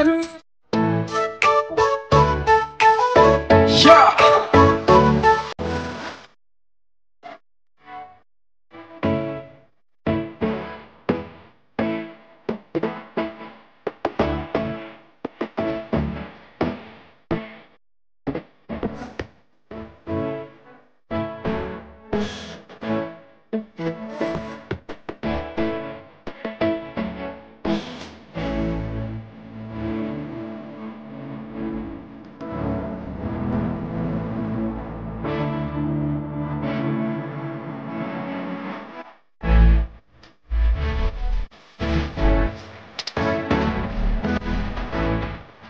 よっ